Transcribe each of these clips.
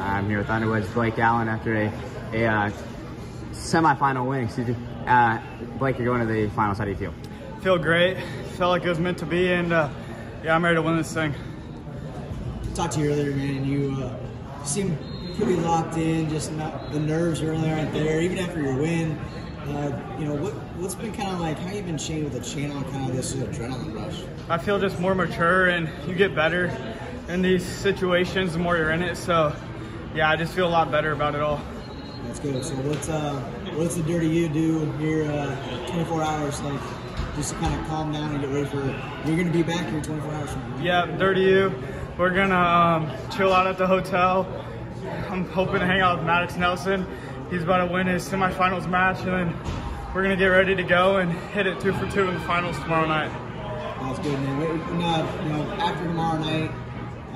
I'm here with Underwood's Blake Allen after a, a uh, semifinal win. Excuse me. Uh, Blake, you're going to the finals. How do you feel? Feel great. Felt like it was meant to be, and uh, yeah, I'm ready to win this thing. Talked to you earlier, man. You uh, seem pretty locked in. Just not, the nerves really aren't there. Even after your win, uh, you know what, what's been kind of like? How you been changed with the channel, kind of this adrenaline rush? I feel just more mature, and you get better in these situations the more you're in it. So, yeah, I just feel a lot better about it all. That's good. So what's uh, what's the dirty you do here? Uh, 24 hours, like just to kind of calm down and get ready for. You're going to be back here 24 hours from now. Yeah, dirty you. We're gonna um, chill out at the hotel. I'm hoping to hang out with Maddox Nelson. He's about to win his semifinals match, and then we're gonna get ready to go and hit it two for two in the finals tomorrow night. That's good, man. And, uh, you know, after tomorrow night,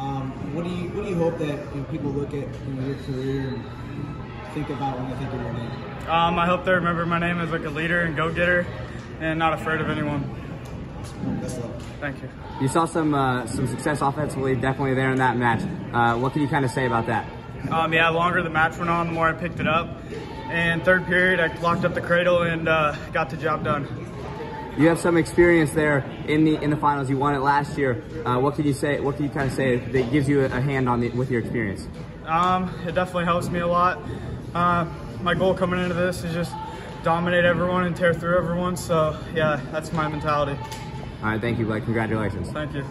um, what do you what do you hope that you know, people look at you know, your career and think about when they think of your name? Um, I hope they remember my name as like a leader and go-getter, and not afraid of anyone. Best of luck. Thank you. You saw some uh, some success offensively, definitely there in that match. Uh, what can you kind of say about that? Um, yeah, the longer the match went on, the more I picked it up. And third period, I locked up the cradle and uh, got the job done. You have some experience there in the in the finals. You won it last year. Uh, what can you say? What can you kind of say that gives you a hand on the, with your experience? Um, it definitely helps me a lot. Uh, my goal coming into this is just dominate everyone and tear through everyone. So yeah, that's my mentality. All right, thank you, Blake. Congratulations. Thank you.